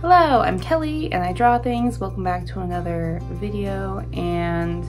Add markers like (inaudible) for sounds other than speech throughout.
Hello, I'm Kelly and I draw things. Welcome back to another video and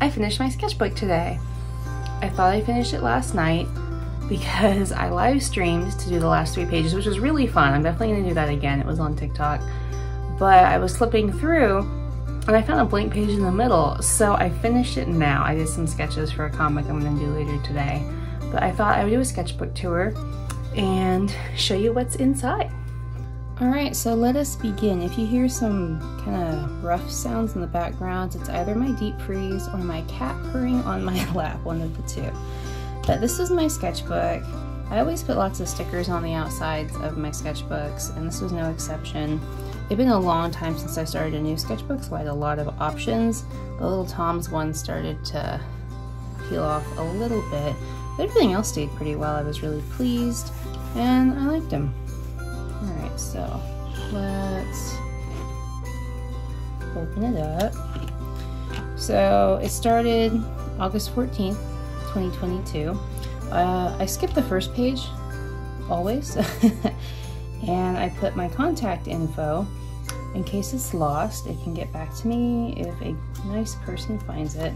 I finished my sketchbook today. I thought I finished it last night (laughs) because I live streamed to do the last three pages, which was really fun. I'm definitely gonna do that again. It was on TikTok. But I was flipping through and I found a blank page in the middle. So I finished it now. I did some sketches for a comic I'm gonna do later today. But I thought I would do a sketchbook tour and show you what's inside. All right, so let us begin. If you hear some kind of rough sounds in the background, it's either my deep freeze or my cat purring on my (laughs) lap, one of the two. But this is my sketchbook. I always put lots of stickers on the outsides of my sketchbooks, and this was no exception. It's been a long time since I started a new sketchbook, so I had a lot of options. The little Tom's one started to peel off a little bit, but everything else stayed pretty well. I was really pleased, and I liked them. Alright, so let's open it up. So it started August 14th, 2022. Uh, I skipped the first page, always, (laughs) and I put my contact info in case it's lost. It can get back to me if a nice person finds it.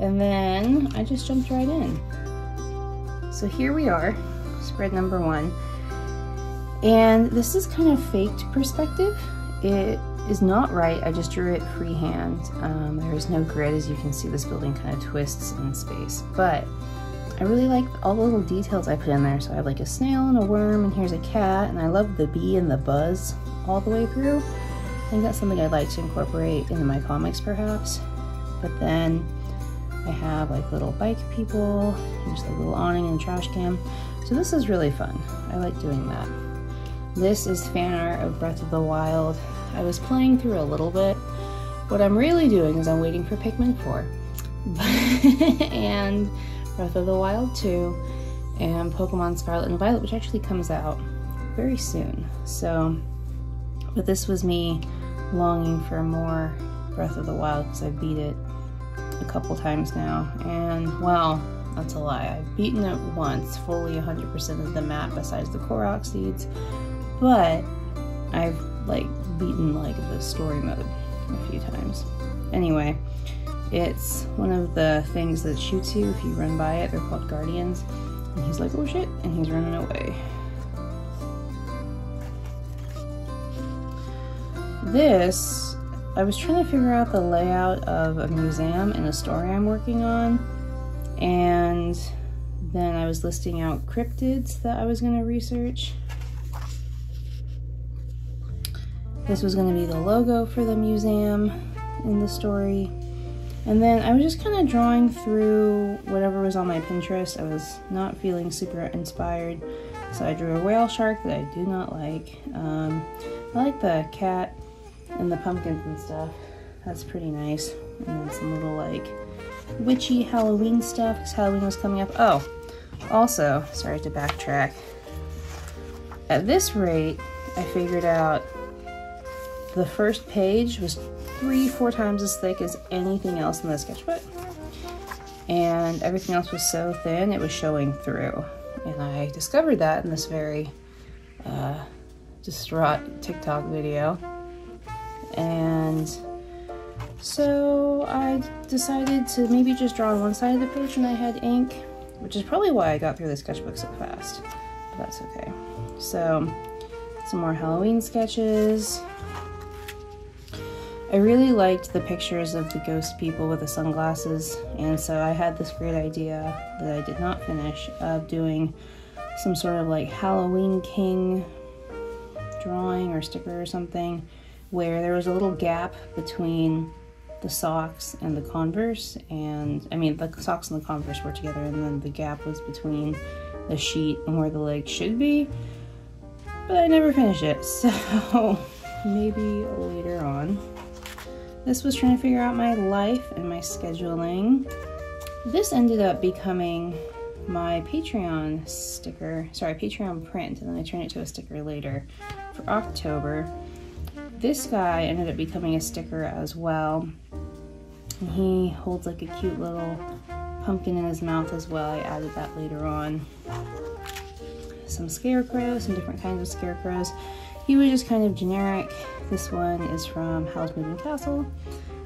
And then I just jumped right in. So here we are, spread number one. And this is kind of faked perspective. It is not right, I just drew it freehand. Um, there is no grid, as you can see this building kind of twists in space. But I really like all the little details I put in there. So I have like a snail and a worm, and here's a cat, and I love the bee and the buzz all the way through. I think that's something I'd like to incorporate into my comics perhaps. But then I have like little bike people, here's the little awning and trash can. So this is really fun. I like doing that. This is fan art of Breath of the Wild. I was playing through a little bit. What I'm really doing is I'm waiting for Pikmin 4 (laughs) and Breath of the Wild 2 and Pokemon Scarlet and Violet, which actually comes out very soon. So, but this was me longing for more Breath of the Wild because I beat it a couple times now. And, well, that's a lie. I've beaten it once, fully 100% of the map besides the Korok seeds but I've like beaten like the story mode a few times. Anyway, it's one of the things that shoots you if you run by it. They're called guardians. And he's like, oh shit, and he's running away. This, I was trying to figure out the layout of a museum and a story I'm working on. And then I was listing out cryptids that I was going to research. This was going to be the logo for the museum in the story. And then I was just kind of drawing through whatever was on my Pinterest. I was not feeling super inspired. So I drew a whale shark that I do not like. Um, I like the cat and the pumpkins and stuff. That's pretty nice. And then some little like witchy Halloween stuff because Halloween was coming up. Oh, also, sorry to backtrack. At this rate, I figured out the first page was three, four times as thick as anything else in the sketchbook. And everything else was so thin, it was showing through. And I discovered that in this very uh, distraught TikTok video. And so I decided to maybe just draw on one side of the page when I had ink, which is probably why I got through the sketchbook so fast. But that's okay. So, some more Halloween sketches. I really liked the pictures of the ghost people with the sunglasses, and so I had this great idea that I did not finish of doing some sort of like Halloween King drawing or sticker or something where there was a little gap between the socks and the converse and I mean the socks and the converse were together and then the gap was between the sheet and where the leg should be but I never finished it (laughs) so maybe later on this was trying to figure out my life and my scheduling. This ended up becoming my Patreon sticker, sorry, Patreon print, and then I turned it to a sticker later for October. This guy ended up becoming a sticker as well. And he holds like a cute little pumpkin in his mouth as well. I added that later on. Some scarecrows, some different kinds of scarecrows. He was just kind of generic. This one is from Howl's Moving Castle,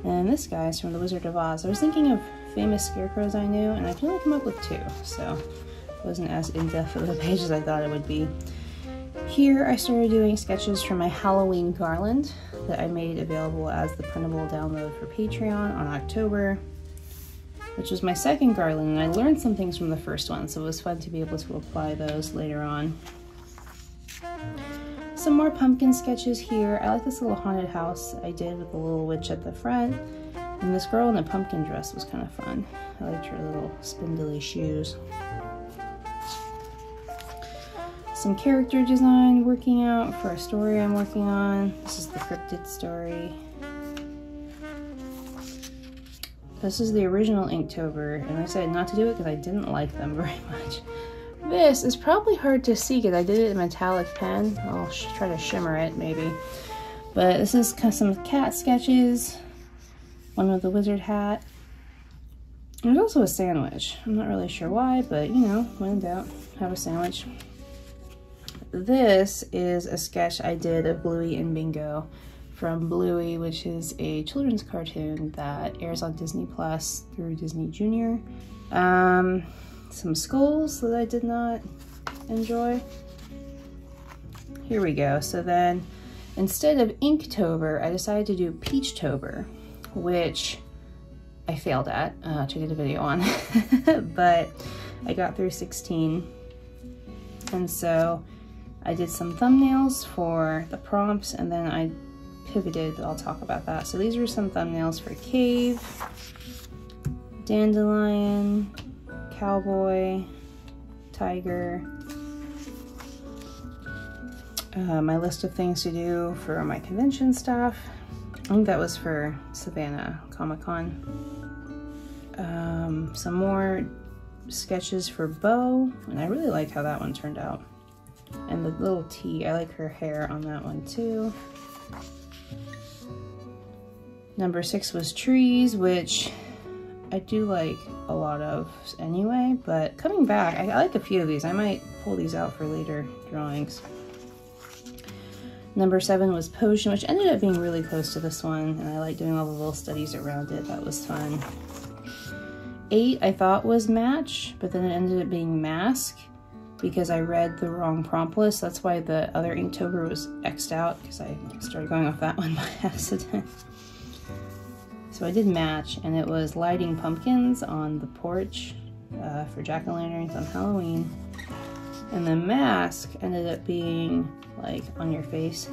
and this guy is from The Wizard of Oz. I was thinking of famous scarecrows I knew, and I could only come up with two, so it wasn't as in-depth of a page as I thought it would be. Here I started doing sketches for my Halloween garland that I made available as the printable download for Patreon on October, which was my second garland, and I learned some things from the first one, so it was fun to be able to apply those later on. Some more pumpkin sketches here. I like this little haunted house I did with the little witch at the front. And this girl in a pumpkin dress was kind of fun. I liked her little spindly shoes. Some character design working out for a story I'm working on. This is the cryptid story. This is the original Inktober, and I said not to do it because I didn't like them (laughs) very much. This is probably hard to see because I did it in metallic pen. I'll try to shimmer it maybe. But this is some cat sketches. One with the wizard hat. There's also a sandwich. I'm not really sure why, but you know, when in doubt, have a sandwich. This is a sketch I did of Bluey and Bingo from Bluey, which is a children's cartoon that airs on Disney Plus through Disney Junior. Um, some skulls that I did not enjoy. Here we go. So then instead of Inktober, I decided to do Peachtober, which I failed at uh, to get a video on, (laughs) but I got through 16. And so I did some thumbnails for the prompts and then I pivoted, I'll talk about that. So these are some thumbnails for Cave, Dandelion, cowboy, tiger. Uh, my list of things to do for my convention stuff. I think that was for Savannah Comic Con. Um, some more sketches for Bo, and I really like how that one turned out. And the little T, I like her hair on that one too. Number six was trees, which I do like a lot of anyway, but coming back, I, I like a few of these. I might pull these out for later drawings. Number seven was Potion, which ended up being really close to this one, and I like doing all the little studies around it. That was fun. Eight I thought was Match, but then it ended up being Mask because I read the wrong prompt list. That's why the other Inktober was X'd out because I started going off that (laughs) one by accident. So I did match, and it was lighting pumpkins on the porch uh, for jack-o'-lanterns on Halloween. And the mask ended up being like on your face.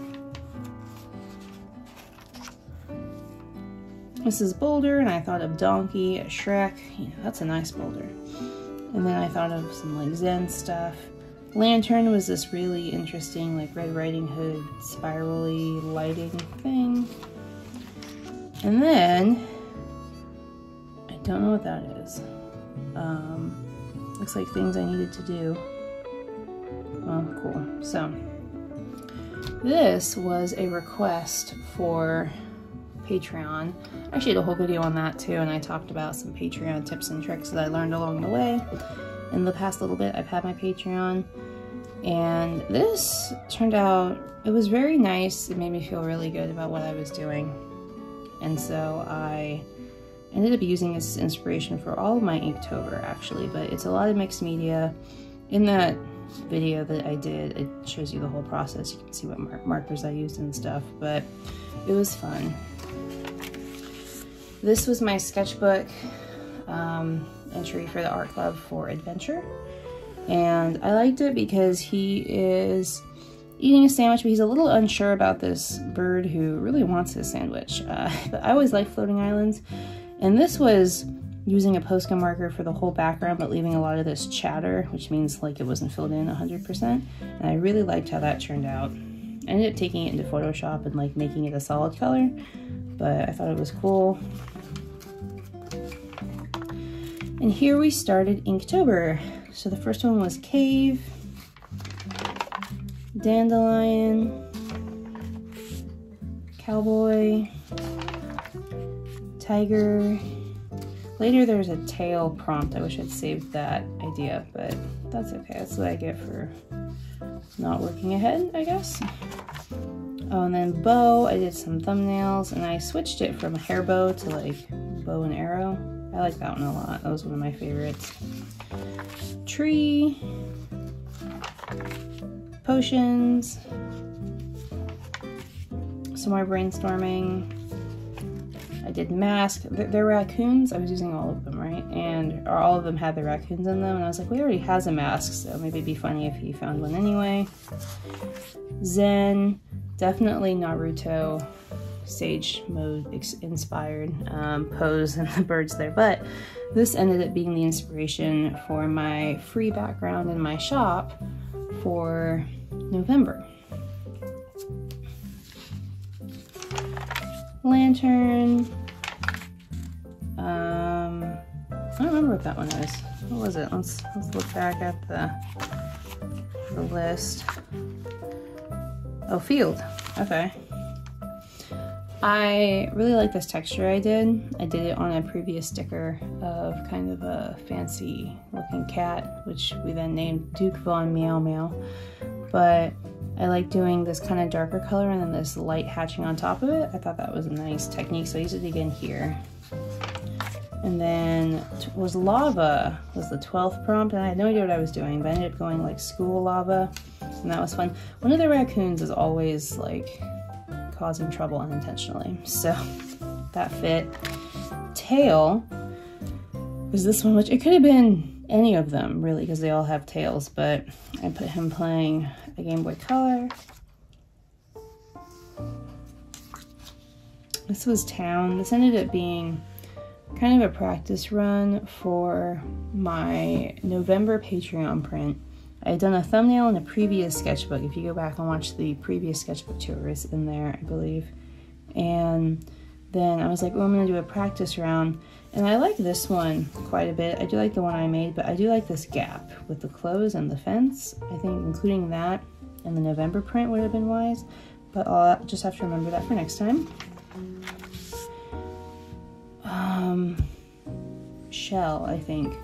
This is Boulder, and I thought of Donkey, Shrek. You know, that's a nice Boulder. And then I thought of some like Zen stuff. Lantern was this really interesting like Red Riding Hood spirally lighting thing. And then, I don't know what that is. Um, looks like things I needed to do. Oh, cool. So, this was a request for Patreon. I actually did a whole video on that too, and I talked about some Patreon tips and tricks that I learned along the way. In the past little bit, I've had my Patreon, and this turned out, it was very nice. It made me feel really good about what I was doing. And so I ended up using this inspiration for all of my Inktober actually, but it's a lot of mixed media. In that video that I did, it shows you the whole process. You can see what mar markers I used and stuff, but it was fun. This was my sketchbook um, entry for the art club for adventure. And I liked it because he is eating a sandwich, but he's a little unsure about this bird who really wants his sandwich. Uh, (laughs) but I always like floating islands. And this was using a Posca marker for the whole background, but leaving a lot of this chatter, which means like it wasn't filled in 100%. And I really liked how that turned out. I ended up taking it into Photoshop and like making it a solid color, but I thought it was cool. And here we started Inktober. So the first one was Cave dandelion, cowboy, tiger. Later there's a tail prompt. I wish I'd saved that idea, but that's okay. That's what I get for not working ahead, I guess. Oh, and then bow, I did some thumbnails and I switched it from a hair bow to like bow and arrow. I like that one a lot. That was one of my favorites. Tree, potions, some more brainstorming. I did mask. They're, raccoons. I was using all of them, right? And all of them had the raccoons in them. And I was like, we already has a mask, so maybe it'd be funny if he found one anyway. Zen, definitely Naruto sage mode inspired um, pose and (laughs) the birds there. But this ended up being the inspiration for my free background in my shop for November. Lantern. Um, I don't remember what that one is. What was it? Let's let's look back at the the list. Oh, field. Okay. I really like this texture I did. I did it on a previous sticker of kind of a fancy looking cat, which we then named Duke Von Meow Meow. But I like doing this kind of darker color and then this light hatching on top of it. I thought that was a nice technique, so I used it again here. And then was lava was the 12th prompt, and I had no idea what I was doing, but I ended up going like school lava, and that was fun. One of the raccoons is always like causing trouble unintentionally, so (laughs) that fit. Tail was this one, which it could have been any of them really, because they all have tails, but I put him playing a Game Boy Color. This was Town. This ended up being kind of a practice run for my November Patreon print. I had done a thumbnail in a previous sketchbook. If you go back and watch the previous sketchbook tours in there, I believe. And then I was like, oh, I'm going to do a practice round. And I like this one quite a bit. I do like the one I made, but I do like this gap with the clothes and the fence. I think including that and the November print would have been wise, but I'll just have to remember that for next time. Um, Shell, I think,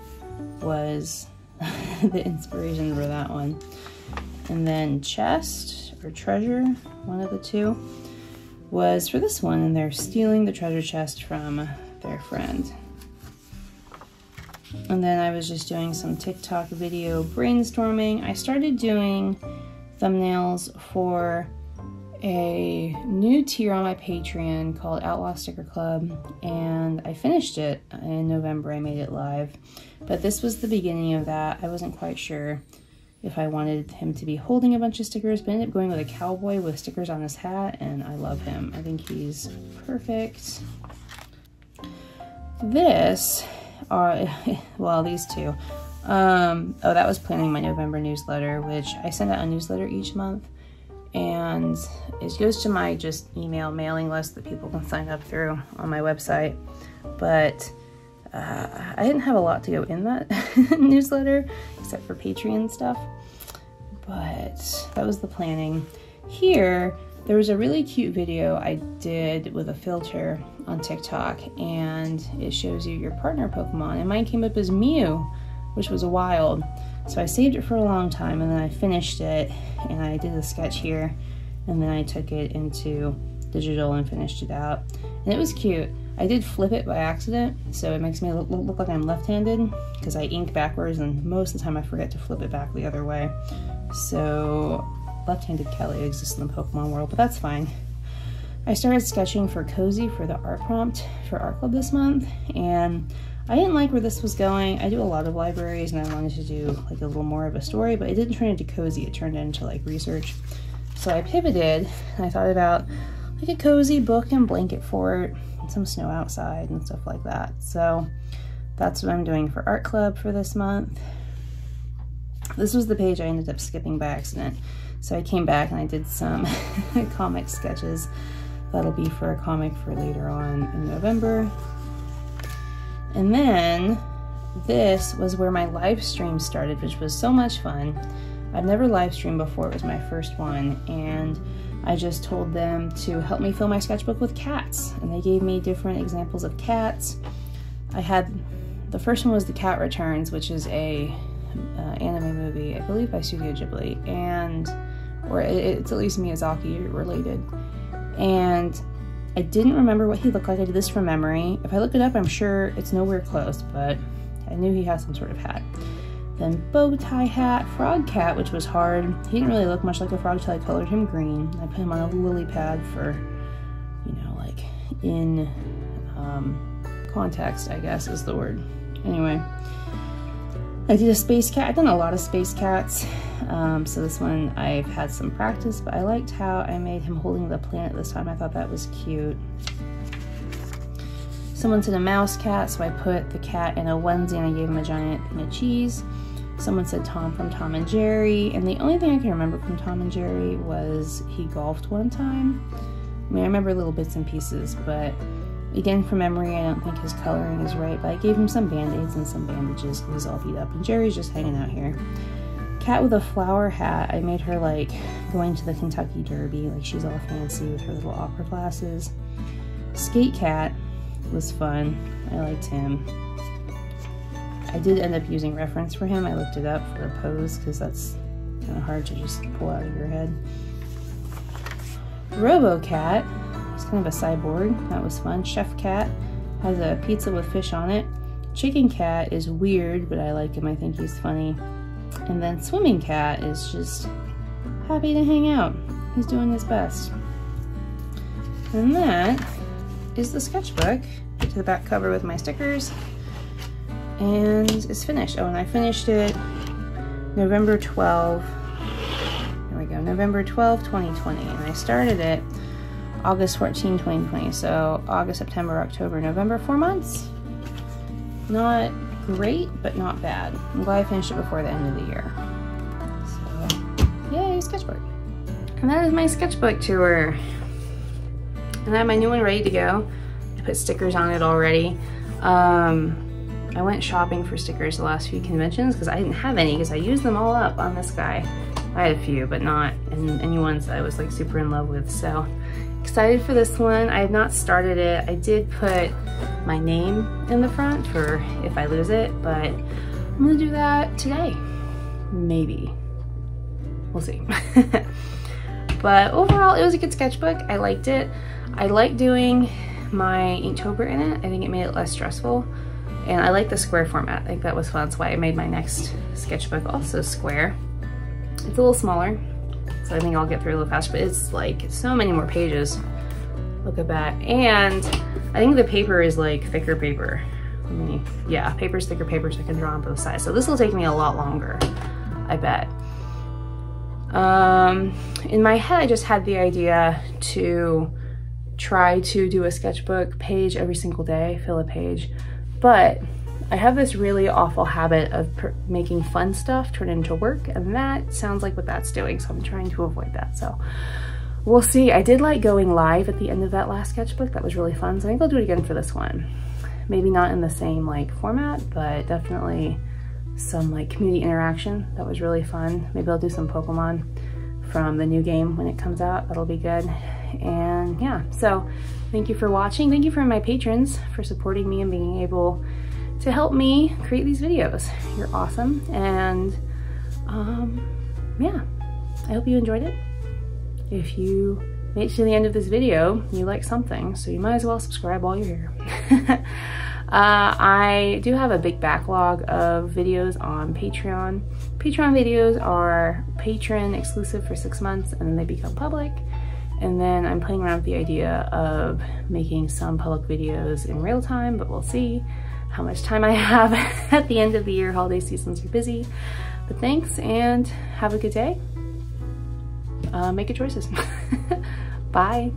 was (laughs) the inspiration for that one. And then Chest or Treasure, one of the two, was for this one, and they're stealing the treasure chest from their friend. And then I was just doing some TikTok video brainstorming. I started doing thumbnails for a new tier on my Patreon called Outlaw Sticker Club, and I finished it in November. I made it live, but this was the beginning of that. I wasn't quite sure if I wanted him to be holding a bunch of stickers, but I ended up going with a cowboy with stickers on his hat, and I love him. I think he's perfect. This are, (laughs) well, these two. Um, oh, that was planning my November newsletter, which I send out a newsletter each month. And it goes to my just email mailing list that people can sign up through on my website. But uh, I didn't have a lot to go in that (laughs) newsletter, except for Patreon stuff. But that was the planning. Here, there was a really cute video I did with a filter on TikTok, and it shows you your partner Pokemon. And mine came up as Mew, which was wild. So I saved it for a long time, and then I finished it, and I did a sketch here, and then I took it into digital and finished it out. And it was cute. I did flip it by accident, so it makes me look, look like I'm left-handed, because I ink backwards, and most of the time I forget to flip it back the other way. So left-handed Kelly exists in the Pokemon world, but that's fine. I started sketching for Cozy for the art prompt for Art Club this month, and I didn't like where this was going. I do a lot of libraries, and I wanted to do like a little more of a story, but it didn't turn into Cozy. It turned into like research. So I pivoted, and I thought about like a cozy book and blanket fort, and some snow outside and stuff like that. So that's what I'm doing for Art Club for this month. This was the page I ended up skipping by accident. So I came back and I did some (laughs) comic sketches. That'll be for a comic for later on in November. And then this was where my live stream started, which was so much fun. I've never live streamed before, it was my first one, and I just told them to help me fill my sketchbook with cats. And they gave me different examples of cats. I had, the first one was The Cat Returns, which is a uh, anime movie, I believe by Studio Ghibli, and or it's at least Miyazaki related. And I didn't remember what he looked like. I did this from memory. If I look it up, I'm sure it's nowhere close, but I knew he had some sort of hat. Then bow tie hat, frog cat, which was hard. He didn't really look much like a frog till I colored him green. I put him on a lily pad for, you know, like in um, context, I guess is the word. Anyway, I did a space cat. I've done a lot of space cats. Um, so this one I've had some practice, but I liked how I made him holding the planet this time. I thought that was cute. Someone said a mouse cat, so I put the cat in a onesie and I gave him a giant thing of cheese. Someone said Tom from Tom and Jerry, and the only thing I can remember from Tom and Jerry was he golfed one time. I mean, I remember little bits and pieces, but again, from memory, I don't think his coloring is right, but I gave him some band-aids and some bandages because he's all beat up, and Jerry's just hanging out here. Cat with a flower hat, I made her like going to the Kentucky Derby, like she's all fancy with her little opera glasses. Skate Cat, was fun. I liked him. I did end up using reference for him. I looked it up for a pose because that's kind of hard to just pull out of your head. Robo-Cat, he's kind of a cyborg. That was fun. Chef Cat has a pizza with fish on it. Chicken Cat is weird, but I like him. I think he's funny. And then Swimming Cat is just happy to hang out. He's doing his best. And that is the sketchbook to the back cover with my stickers and it's finished. Oh, and I finished it November 12. There we go, November 12, 2020. And I started it August 14, 2020. So August, September, October, November, four months. Not great, but not bad. I'm glad I finished it before the end of the year. So, yay, sketchbook. And that is my sketchbook tour. And I have my new one ready to go. I put stickers on it already. Um, I went shopping for stickers the last few conventions because I didn't have any because I used them all up on this guy. I had a few, but not in any ones that I was like super in love with. So excited for this one. I have not started it. I did put my name in the front for if I lose it, but I'm gonna do that today. Maybe. We'll see. (laughs) but overall, it was a good sketchbook. I liked it. I like doing my Inktober in it. I think it made it less stressful. And I like the square format. I think that was fun. That's why I made my next sketchbook also square. It's a little smaller, so I think I'll get through a little faster, but it's like so many more pages. Look at that. And I think the paper is like thicker paper. I mean, yeah, paper's thicker paper so I can draw on both sides. So this will take me a lot longer, I bet. Um, in my head, I just had the idea to try to do a sketchbook page every single day, fill a page, but I have this really awful habit of making fun stuff turn into work and that sounds like what that's doing so I'm trying to avoid that so. We'll see. I did like going live at the end of that last sketchbook. That was really fun so I think I'll do it again for this one. Maybe not in the same like format but definitely some like community interaction. That was really fun. Maybe I'll do some Pokemon from the new game when it comes out. That'll be good. And yeah, so thank you for watching. Thank you for my patrons for supporting me and being able to help me create these videos. You're awesome. And um, yeah, I hope you enjoyed it. If you made it to the end of this video, you like something, so you might as well subscribe while you're here. (laughs) uh, I do have a big backlog of videos on Patreon. Patreon videos are patron exclusive for six months and then they become public. And then I'm playing around with the idea of making some public videos in real time, but we'll see how much time I have (laughs) at the end of the year. Holiday seasons are busy. But thanks and have a good day. Uh, make good choices. (laughs) Bye.